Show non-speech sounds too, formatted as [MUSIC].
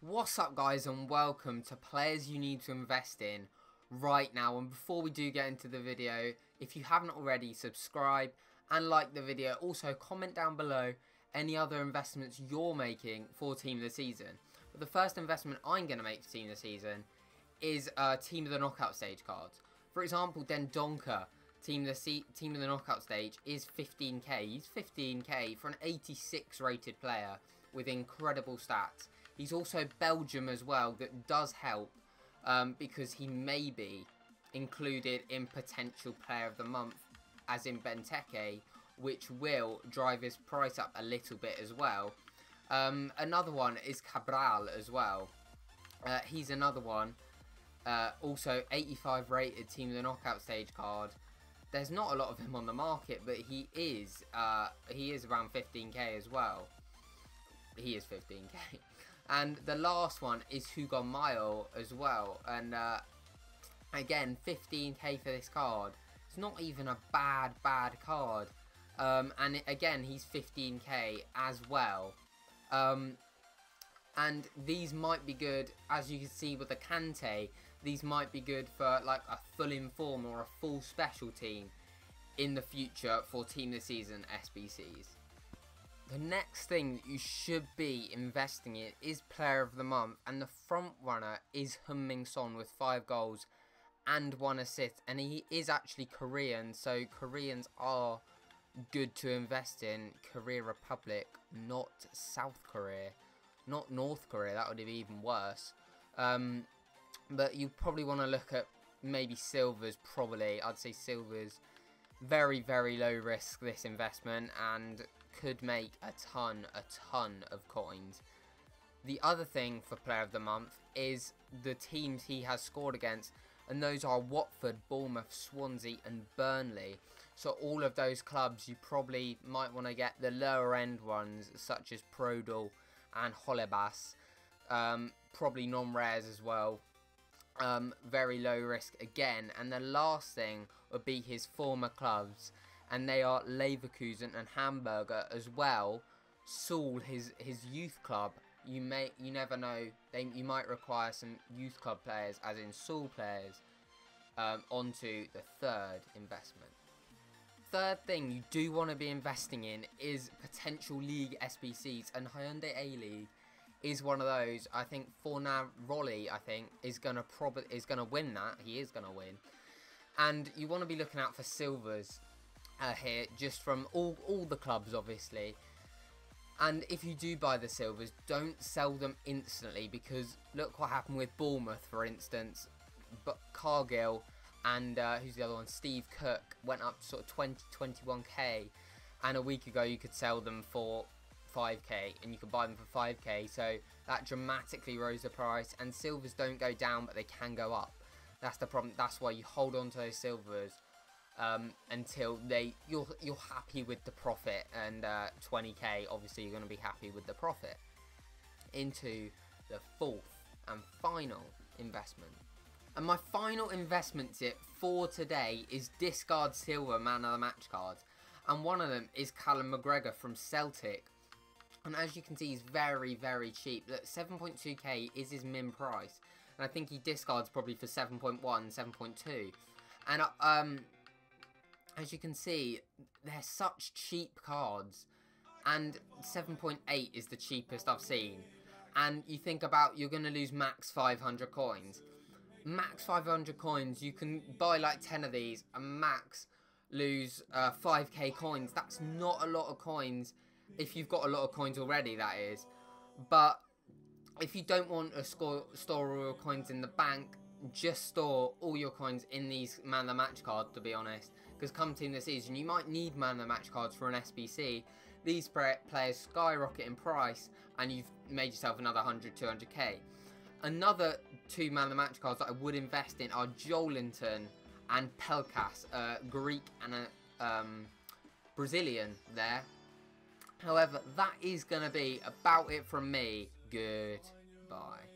What's up guys and welcome to players you need to invest in right now. And before we do get into the video if you haven't already subscribe and like the video. Also comment down below any other investments you're making for team of the season. But the first investment I'm going to make for team of the season is uh, team of the knockout stage cards. For example Dendoncker team of the team of the knockout stage is 15k he's 15k for an 86 rated player with incredible stats He's also Belgium as well, that does help um, because he may be included in potential player of the month, as in Benteke, which will drive his price up a little bit as well. Um, another one is Cabral as well. Uh, he's another one. Uh, also, 85 rated team of the knockout stage card. There's not a lot of him on the market, but he is uh, he is around 15k as well. He is 15k. [LAUGHS] And the last one is Hugo Mallo as well. And uh, again, 15k for this card. It's not even a bad, bad card. Um, and again, he's 15k as well. Um, and these might be good, as you can see with the Kante, these might be good for like a full inform or a full special team in the future for Team of the Season SBCs. The next thing that you should be investing in is Player of the Month, and the front runner is Heung-min Son with 5 goals and 1 assist, and he is actually Korean, so Koreans are good to invest in. Korea Republic, not South Korea, not North Korea, that would be even worse. Um, but you probably want to look at maybe silvers, probably. I'd say silvers, very, very low risk, this investment, and could make a ton, a ton of coins. The other thing for Player of the Month is the teams he has scored against, and those are Watford, Bournemouth, Swansea, and Burnley. So all of those clubs, you probably might want to get the lower end ones, such as Prödl and Holebas. Um, probably non-rares as well. Um, very low risk again. And the last thing would be his former clubs and they are Leverkusen and Hamburger as well. Seoul, his his youth club, you may you never know. They you might require some youth club players, as in Seoul players, um, onto the third investment. Third thing you do want to be investing in is potential league SBCs, and Hyundai A League is one of those. I think Fornal Rolly, I think, is gonna probably is gonna win that. He is gonna win, and you want to be looking out for silvers uh, here, just from all, all the clubs, obviously. And if you do buy the silvers, don't sell them instantly because look what happened with Bournemouth, for instance. But Cargill and uh, who's the other one? Steve Cook went up sort of 20, 21k, and a week ago you could sell them for 5k, and you could buy them for 5k. So that dramatically rose the price. And silvers don't go down, but they can go up. That's the problem. That's why you hold on to those silvers um, until they you're you're happy with the profit and uh, 20k obviously you're going to be happy with the profit into the fourth and final investment and my final investment tip for today is discard silver man of the match cards and one of them is Callum McGregor from Celtic and as you can see he's very very cheap that 7.2k is his min price and I think he discards probably for 7.1 7.2 and uh, um as you can see, they're such cheap cards. And 7.8 is the cheapest I've seen. And you think about, you're going to lose max 500 coins. Max 500 coins, you can buy like 10 of these and max lose uh, 5k coins. That's not a lot of coins if you've got a lot of coins already, that is. But if you don't want to store all your coins in the bank, just store all your coins in these man the match cards to be honest because come team this season you might need man the match cards for an SBC these players skyrocket in price and you've made yourself another 100 200k another two man of the match cards that I would invest in are Joelinton and Pelkas a Greek and a um, Brazilian there. However that is going to be about it from me. Goodbye